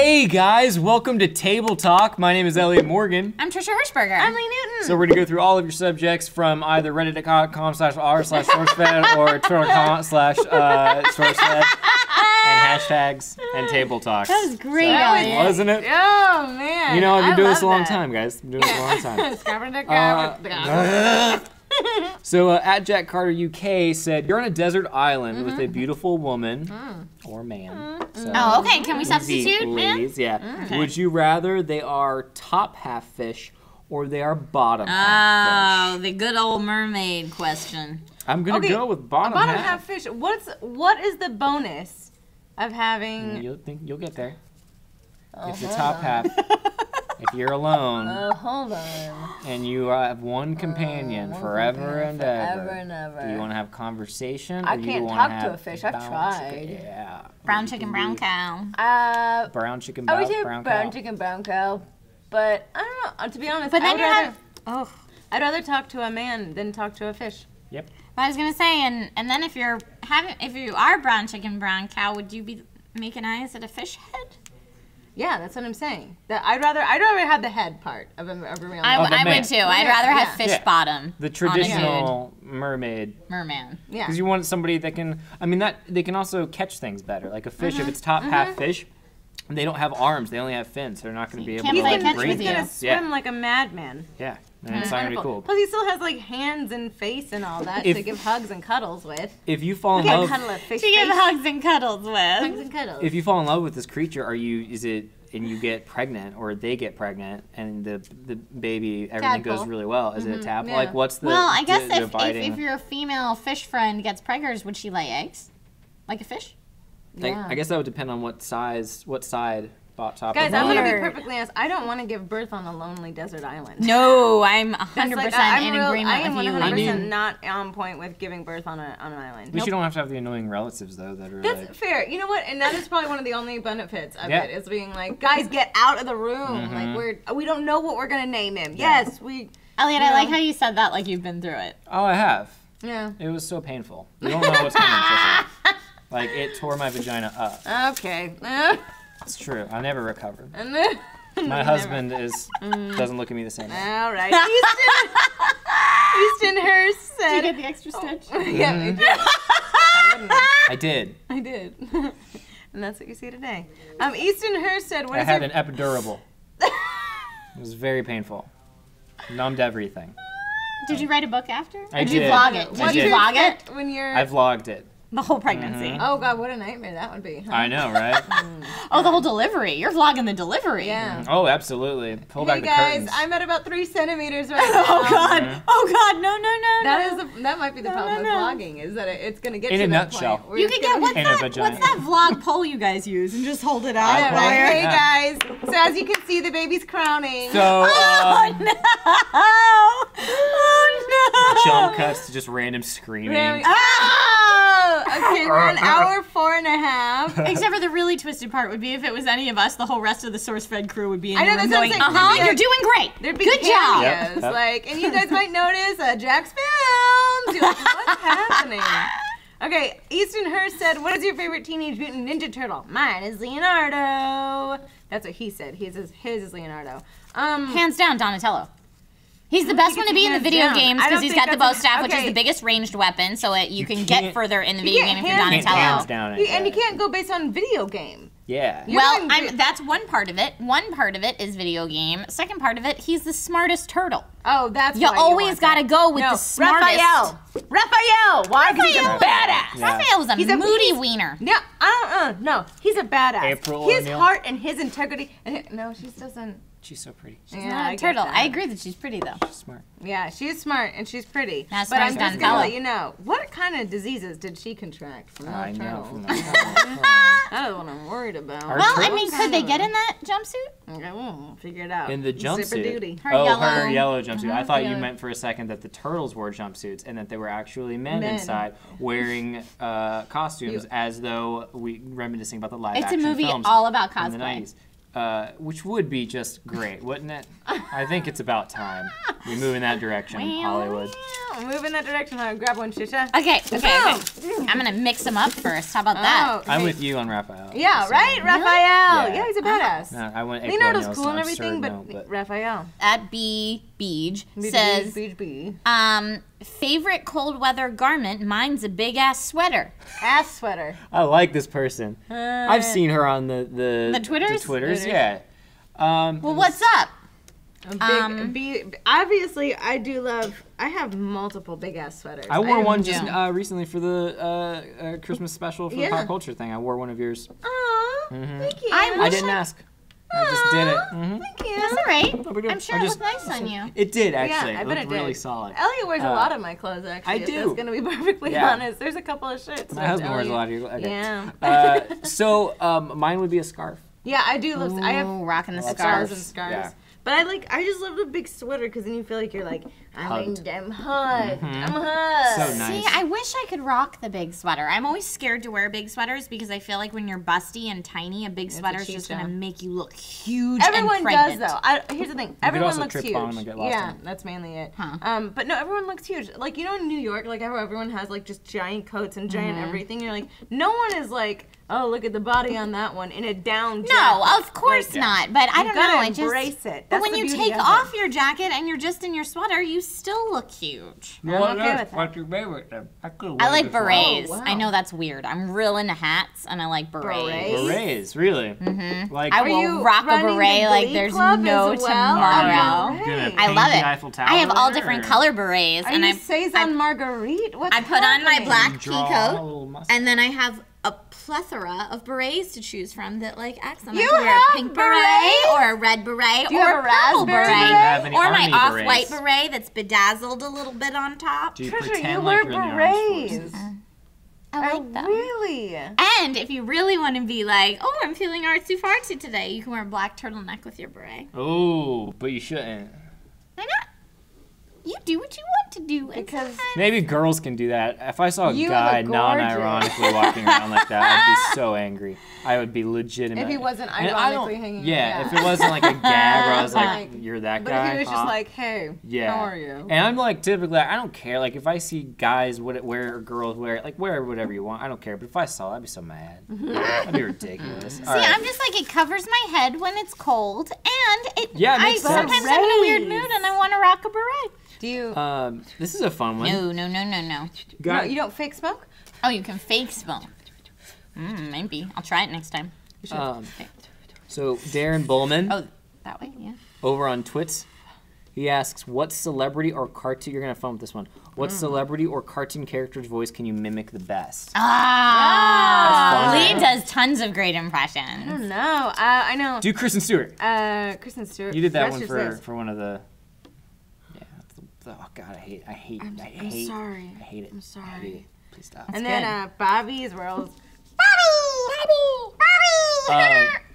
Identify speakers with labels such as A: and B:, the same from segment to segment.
A: Hey guys, welcome to Table Talk. My name is Elliott Morgan.
B: I'm Trisha Hershberger.
C: I'm Lee Newton.
A: So we're gonna go through all of your subjects from either reddit.com slash r slash sourcefed or twitter.com slash uh, sourcefed and hashtags and Table Talk.
B: that was great,
A: So,
B: Elliot.
A: wasn't it?
C: oh man.
A: You know, I've been
C: I
A: doing this a long
C: that.
A: time, guys. I've been doing this a long time.
C: Scabbard-
A: So uh, at Jack Carter UK said, "You're on a desert island with a
C: Mm-hmm.
A: beautiful woman
C: Mm.
A: or man." So,
B: Oh, okay. Can we substitute, man?
A: ladies, Yeah. Would you rather they are top half fish or they are bottom half
B: Oh,
A: fish?
B: the good old mermaid question.
A: I'm gonna
C: Okay,
A: go with bottom,
C: Bottom
A: half.
C: half fish. What's what is the bonus of having?
A: You'll think you'll get there.
C: Oh,
A: if the top half, if you're alone
C: Oh, hold on.
A: and you have one companion forever and ever,
C: Forever and ever.
A: do you want to have conversation? Or
C: I
A: do
C: can't
A: you wanna
C: talk to a fish. I've
A: bounce?
C: tried.
A: Yeah.
B: Brown chicken, brown cow.
C: Uh,
A: Brown chicken,
C: I
A: brown,
C: would say
A: brown,
C: brown
A: cow.
C: chicken, brown cow, but I don't know. uh, To be honest,
B: But
C: I
B: then
C: would
B: you
C: rather,
B: have. Oh.
C: I'd rather talk to a man than talk to a fish.
A: Yep.
B: I was gonna say, and and then if you're having, if you are brown chicken, brown cow, would you be making eyes at a fish head?
C: Yeah, that's what I'm saying. That I'd rather I'd rather have the head part of a, of a real
B: I,
A: Of a
B: I
A: man.
B: would too. I'd
C: Yeah,
B: rather have
C: yeah.
B: fish
A: Yeah.
B: bottom.
A: The
B: on
A: traditional mermaid
B: good merman.
C: yeah.
A: Because you want somebody that can. I mean, that they can also catch things better. Like a fish,
C: Mm-hmm.
A: if it's top half fish, they don't have arms. They only have fins. They're not going to be able
B: Can't
A: to
B: play
A: like
B: catch
A: breathe.
B: with
C: He's
B: you.
C: gonna swim
A: Yeah.
C: like a madman.
A: Yeah, and it's not going to be cool.
C: Plus, he still has like hands and face and all that
A: If-
C: to give hugs and cuddles with.
A: If you fall in
C: Can't
A: love,
C: cuddle a fish
B: To give hugs and cuddles
C: Hugs
B: with.
C: and cuddles.
A: if you fall in love with this creature, are you? Is it? And you get pregnant, or they get pregnant, and the the baby everything goes really well. Is it a mm-hmm. tadpole?
C: yeah.
A: Like what's the?
B: Well, I guess
A: the
B: if, if, if your female fish friend gets preggers, would she lay eggs? Like a fish?
A: I,
C: Yeah.
A: I guess that would depend on what size, what side, bot top.
C: Guys,
A: of
C: I'm gonna be perfectly honest. I don't want to give birth on a lonely desert island.
B: No, I'm 100%
C: That's like, I'm
B: in
C: real-
B: agreement
C: I am 100%
A: I mean-
C: not on point with giving birth on, a, on an island.
A: At least
C: Nope.
A: you don't have to have the annoying relatives though that are
C: That's
A: like.
C: fair. You know what? And that is probably one of the only benefits of
A: Yeah.
C: it is being like, guys, get out of the room.
A: Mhm.
C: Like we're we don't know what we're gonna name him.
A: Yeah.
C: Yes, we.
B: Elliott,
C: you
B: I like how you said that like you've been through it.
A: Oh, I have.
C: Yeah.
A: It was so painful. You don't know what's coming, Like it tore my vagina up.
C: Okay.
A: It's true. I never recovered.
C: And then-
A: My husband is doesn't look at me the same way.
C: All right. Easton, Easton Hurst
B: Did you
C: said.
B: get the extra stitch?
C: yeah, I did. I wouldn't have.
A: I did.
C: I did. and that's what you see today. Um, Easton Hurst said, "What
A: I
C: is
A: had
C: your
A: an epidural. It was very painful. Numbed everything.
B: Did you write a book after?
A: I
B: or did you
A: did.
B: vlog it?
A: I
B: Did
C: What's
B: you
A: did.
B: vlog it?
C: when you're?
A: I vlogged it.
B: The whole pregnancy.
A: Mhm.
C: oh God, what a nightmare that would be. Huh?
A: I know, right?
B: Oh, the whole delivery. You're vlogging the delivery.
C: Yeah.
A: Oh, absolutely. Pull
C: Hey
A: back the
C: guys,
A: curtains.
C: I'm at about three centimeters right now.
B: Oh God.
A: Mhm.
B: Oh God. No, no, no.
C: That
B: no.
C: is the, that might be the
B: No,
C: problem
B: no,
C: with vlogging is that it, it's gonna get
A: In
C: to
A: a
C: that
A: nutshell.
C: point.
B: You
C: it's
B: could get what's that? What's that vlog pole you guys use and just hold it up?
C: Yeah, right.
A: Yeah.
C: Hey guys, so as you can see, the baby's crowning.
A: so,
B: Oh
A: um,
B: no! Oh no!
A: jump cuts to just random screaming.
C: Very- Ah! Okay, we're on hour four and a half.
B: Except for the really twisted part would be if it was any of us, the whole rest of the SourceFed crew would be in
C: I
B: the room
C: I'm
B: going,
C: saying.
B: "Uh huh, you're
C: like-
B: doing great.
C: There'd be
B: Good job."
A: Yep, yep.
C: like, and you guys might notice uh, JacksFilms. You're like, what's happening? Okay, Easton Hurst said, "What is your favorite Teenage Mutant Ninja Turtle?" Mine is Leonardo. That's what he said. His is his is Leonardo. Um,
B: Hands down, Donatello. He's the best
C: think
B: one to be in the video
C: down.
B: games because he's got the bow
C: that's a-
B: staff, which is the biggest ranged weapon, so it, you,
A: You
B: can get further in the video game if you're
C: hands
A: hands
B: Donatello.
A: down
C: you-
A: it.
C: and you can't go based on video game.
A: Yeah.
C: You're
B: Well, I'm, that's one part of it. One part of it is video game. Second part of it, he's the smartest turtle.
C: Oh, that's
B: You
C: why
B: always got to go with
C: no,
B: the smartest.
C: Raphael. Raphael. Why? Because he's a
B: Raphael.
C: badass.
A: Yeah.
B: Raphael was a
C: He's a-
B: moody
C: he's-
B: wiener.
C: Yeah, I don't. Uh, no, he's a badass.
A: April
C: his
A: O'Neil.
C: heart and his integrity. And hi- no, she doesn't.
A: She's so pretty.
B: She's
C: yeah,
B: not
C: I
B: a
C: get
B: turtle. I agree that she's pretty though.
A: She's smart.
C: Yeah, she's smart and she's pretty.
B: Not
C: but I'm just gonna
B: Donatello.
C: let you know what kind of diseases did she contract from
A: I
C: those
A: know.
C: turtles?
A: From the
C: That's what I'm worried about.
A: Our
B: Well, I mean, could they get in that jumpsuit?
C: Okay, we'll figure it out.
A: in the
C: Zipper
A: jumpsuit.
C: duty.
B: Her
A: oh,
B: yellow-
A: her yellow jumpsuit. I thought you meant for a second that the turtles wore jumpsuits and that they were actually men,
C: Men.
A: inside wearing uh, costumes
C: You-
A: as though we reminiscing about the live
B: It's a movie all about
A: from the
B: cosplay.
A: 90s. uh, which would be just great, wouldn't it? I think it's about time we move in that direction, Hollywood.
C: Move in that direction. I'll grab one, Trisha.
B: Okay, okay, okay. I'm gonna mix them up first. How about that?
C: Oh,
A: I'm with you on Raphael.
C: Yeah,
A: So,
C: right, Raphael.
A: Yeah.
C: Yeah, he's a badass.
A: No, I went
C: Leonardo's
A: Aquilino,
C: cool
A: so
C: and everything, but,
A: no, but
C: Raphael
B: At B Beej says,
C: beach, beach, beach.
B: um, favorite cold weather garment. Mine's a big ass sweater.
C: ass sweater.
A: I like this person. I've seen her on the the
B: The Twitters?
A: The Twitters,
C: Twitters.
A: yeah. Um,
B: Well, what's up?
C: A big,
B: Um,
C: be, obviously, I do love. I have multiple big ass sweaters.
A: I wore
C: have-
A: one just uh, recently for the uh, uh, Christmas special for
C: Yeah.
A: the pop culture thing. I wore one of yours.
C: Aw, thank you.
B: I
A: I didn't
B: I-
A: ask. I just did it.
C: Aw,
A: hmm
C: Thank you.
B: That's all right.
A: No.
B: I'm sure
A: I
B: it
A: just-
B: looked nice on you.
A: It did actually.
C: Yeah,
A: actually.
C: I
A: it
C: bet
A: looked
C: it
A: really solid.
C: Elliott wears a
A: Uh,
C: lot of my clothes, actually.
A: I
C: if
A: do.
C: That's gonna be perfectly
A: Yeah.
C: honest. There's a couple of shirts.
A: My
C: that
A: husband wears a lot of your. Okay.
C: Yeah.
A: Uh, so um, mine would be a scarf.
C: Yeah, I do love. I have
B: Ooh, rocking the
A: love
B: scarves.
C: scarves and scarves.
A: Yeah.
C: But I like. I just love the big sweater because then you feel like you're like I'm,
A: Hugged.
C: I'm hugged.
A: Mhm.
C: I'm hugged.
A: So nice.
B: See, I wish I could rock the big sweater. I'm always scared to wear big sweaters because I feel like when you're busty and tiny, a big sweater
C: is
B: just gonna make you look huge
C: Everyone
B: and
C: does though. I, here's the thing. Everyone
A: also
C: looks
A: trip
C: huge.
A: and get lost
C: yeah,
A: in 'em.
C: that's mainly it.
B: Huh.
C: Um, but no, everyone looks huge. Like you know, in New York, like everyone has like just giant coats and giant
B: Mm-hmm.
C: everything. You're like, no one is like, oh, look at the body on that one in a down. jacket.
B: No, of course
C: Like,
B: not. But I don't know. I just
C: embrace it.
B: But when you take
C: of
B: off your jacket and you're just in your sweater, you still look huge.
C: I'm okay with that.
A: your favorite? I,
B: I like berets.
C: wow.
B: I know that's weird. I'm real into hats, and I like berets.
C: Berets?
A: Berets, really? Mm-hmm. Like
B: I
C: Are
B: will
C: you
B: rock a
C: running the
B: beret like there's
C: Club
B: no
C: as well?
B: tomorrow.
C: Okay. I
B: love it. I have all different color berets,
C: Are
B: and
C: you
B: I
C: Cezanne Marguerite? What's
B: I put on my black
A: Draw a
B: peacoat, and then I have a plethora of berets to choose from that like accent. I
C: You
B: can wear
C: have
B: a pink
C: berets?
B: beret or a red beret
C: Do
B: or a
C: a
B: purple beret,
C: beret?
A: Do you have any
B: or my
A: army
B: off-white beret that's bedazzled a little bit on top.
A: Do you
C: Trisha,
A: pretend
C: you
A: like
C: wear
A: you're in the armed
C: berets.
A: forces? Uh-huh.
B: I
C: Oh,
B: like them.
C: really?
B: And if you really want to be like, oh, I'm feeling artsy fartsy today, you can wear a black turtleneck with your beret.
A: Oh, but you shouldn't.
B: Why not? You do what you want to do. and
C: Because-
A: Maybe girls can do that. If I saw a guy
C: look
A: non-ironically walking around like that, I'd be so angry. I would be legitimate.
C: If he wasn't
A: And I don't-
C: ironically hanging
A: Yeah,
C: out.
A: if it wasn't like a gag where I was like,
C: Like,
A: "You're that
C: But
A: guy."
C: if he was just
A: huh?
C: like, hey,
A: Yeah.
C: how are you?
A: And I'm like typically I don't care. Like if I see guys what wear or girls wear like wear whatever you want, I don't care. But if I saw, it, I'd be so mad. That'd be ridiculous.
B: See,
A: All right.
B: I'm just like it covers my head when it's cold, and it.
A: Yeah, it
B: I
A: makes sense.
B: sometimes I'm in a weird mood and I want to rock a beret.
C: Do you?
A: um, this is a fun one.
B: No, no, no, no, no.
C: no, you don't fake smoke?
B: Oh, you can fake smoke. Mm, maybe I'll try it next time.
A: um, so Darren Bullman
B: Oh, that way, yeah.
A: over on Twits, he asks, "What celebrity or cartoon? You're gonna have fun with this one. What
C: Mm.
A: celebrity or cartoon character's voice can you mimic the best?"
B: Ah,
A: That's fun.
B: Lee does tons of great
C: I
B: impressions.
C: don't know. Uh, I know.
A: Do Kristen Stewart.
C: Uh, Kristen Stewart.
A: You did that
C: That's
A: one for for one of the. Yeah. Oh God, I hate, I hate,
C: I'm-
A: I
C: I'm
A: hate,
C: sorry.
A: I hate it.
C: I'm
A: I
C: sorry.
A: hate it. Please stop.
C: And
B: good.
C: then uh, Bobby's World.
A: Um,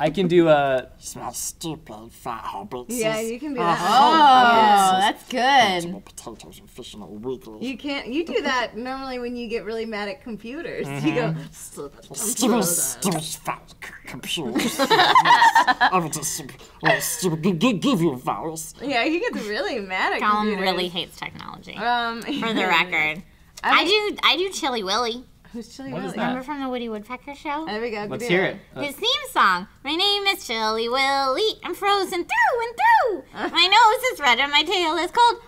A: I can do a.
D: stupid fat hobbits.
C: Yeah, you can do that.
B: Oh, that's good.
D: potatoes and fish and all wiggly.
C: You can't. You do that normally when you get really mad at computers. You go.
D: Stupid, stupid, stupid fat c- computers. I will just, oh, stupid, gi- gi- give you a virus.
C: Yeah, he gets really mad at
B: Colin
C: computers.
B: really hates technology.
C: Um,
B: For the record, I do. I do Chilly Willy.
C: Who's Chilly
A: What is
C: Willy?
B: Remember from the Woody Woodpecker show?
C: There we go.
A: Let's
C: do
A: hear it. Uh,
B: His theme song. My name is Chilly Willy. I'm frozen through and through. My nose is red and my tail is cold.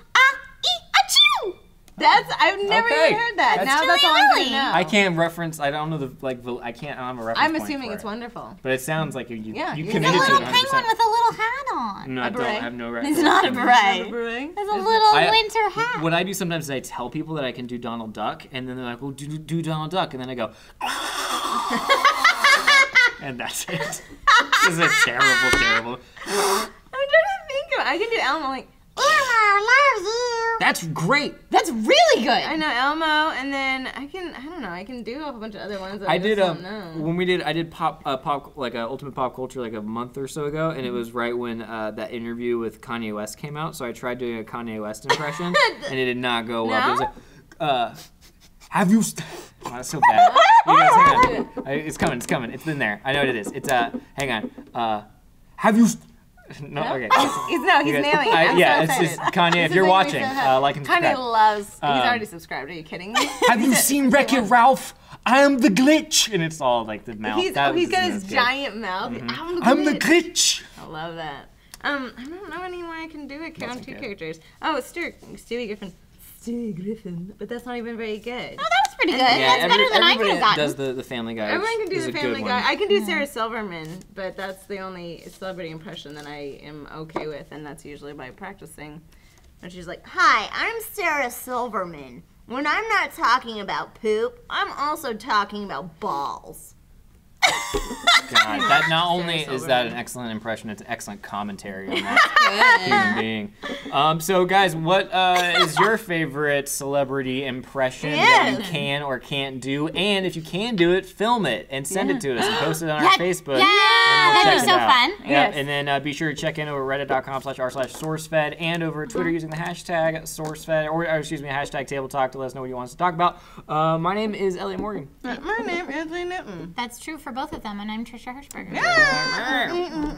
B: Ee, achoo!
C: That's I've never
A: Okay.
C: even heard that.
A: That's
C: now that's all I'm gonna know.
A: I can't reference. I don't know the like. I can't. I don't have a reference.
C: I'm
A: point
C: assuming
A: for
C: it's
A: it.
C: wonderful.
A: But it sounds like you. You,
C: Yeah,
A: you
C: you
B: He's a
A: committed to
B: little
A: it. 100%.
B: penguin with a little hat on.
A: No, I don't. I have no reference.
B: It's not a beret.
C: Beret.
B: It's a little
A: I-
B: winter hat.
A: What I do sometimes is I tell people that I can do Donald Duck, and then they're like, "Well, do, do Donald Duck," and then I go, and that's it. this is a terrible, terrible.
C: I'm trying to think of. I can do Elmo. Like
B: Elmo loves you.
A: That's great.
B: That's really good.
C: I know Elmo, and then I can. I don't know. I can do a whole bunch of other ones. That I,
A: I did
C: just
A: um when we did I did pop uh, pop like uh, ultimate pop culture like a month or so ago, and it was right when uh, that interview with Kanye West came out. So I tried doing a Kanye West impression, and it did not go well. It was
C: No?
A: like, uh, have you? St- oh, that's so bad. You guys, hang on. I, it's coming. It's coming. It's in there. I know what it is. It's uh. Hang on. Uh.
D: Have you?
A: No, okay.
C: He's no, he's
A: guys-
C: nailing it.
A: I-
C: I'm
A: yeah,
C: so
A: it's
C: excited.
A: just Kanye. If you're watching,
C: so
A: uh, like and
C: Kanye
A: subscribe.
C: loves. He's
A: Um,
C: already subscribed. Are you kidding me?
D: Have you seen Wreck It Ralph? I'm the glitch.
A: And it's all like the mouth.
C: He's,
A: That
C: oh, he's
A: was-
C: got
A: that's
C: his
A: good.
C: giant mouth. I'm the
D: I'm the
C: glitch.
D: glitch.
C: I love that. Um, I don't know anyone I can do a count two
A: okay.
C: characters. Oh, Stuart, Stewie Griffin. Stewie Griffin, but that's not even very good.
B: Oh, that pretty good.
A: Yeah,
B: That's
A: every-
B: better than I could have gotten.
A: does the, the Family Guy.
C: Everyone can do the
A: a good
C: Family
A: one.
C: Guy. I can do Sarah Silverman, but that's the only celebrity impression that I am okay with, and that's usually by practicing. And she's like,
B: Hi, I'm Sarah Silverman. When I'm not talking about poop, I'm also talking about balls.
A: God, that not only is that an excellent impression, it's excellent commentary on that human being. Um, so, guys, what uh, is your favorite celebrity impression that you can or can't do? And if you can do it, film it and send it to us and post it on our
B: Yeah.
A: Facebook.
B: Yeah.
A: and we'll
B: That'd be so
A: out.
B: fun.
A: Yep,
C: Yes.
A: And then uh, be sure to check in over reddit.com slash r slash sourcefed and over Twitter using the hashtag sourcefed or, or excuse me, hashtag table talk to let us know what you want us to talk about. Uh, my name is Elliott Morgan.
C: My name is Lee Newton.
B: That's true for both of them, and I'm Trisha Hershberger.
C: Yeah.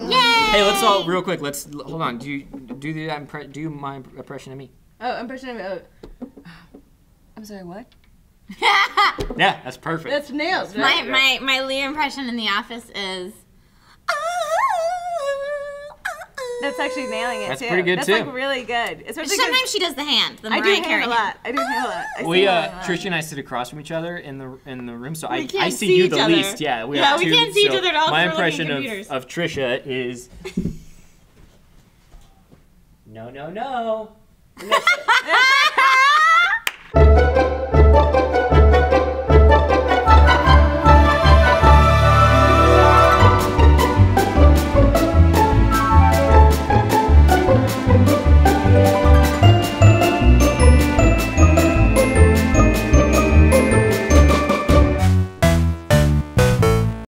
B: Yay!
A: Hey, let's all real quick. Let's hold on. Do you do the impre- do my impression of me?
C: Oh, impression of. Oh. I'm sorry, what?
A: Yeah, that's perfect.
C: That's nails.
B: my, my, my Lee impression in the office is.
C: That's actually nailing it
A: That's
C: too.
A: pretty good,
C: That's
A: too.
C: like really good. Especially 'cause
B: Sometimes she does the hand, the
C: I do
B: Mariah
C: hand
B: Carey
C: a lot. I do hand a lot. I
A: we uh,
C: a.
A: Trisha and I sit across from each other in the in the room, so I, I
B: can't
A: see,
B: see
A: you the
B: other.
A: least. Yeah, we
B: Yeah, we
A: two,
B: can't see each other at all,
A: My
B: we're looking at
A: impression of,
B: computers.
A: of Trisha is. no, no, no.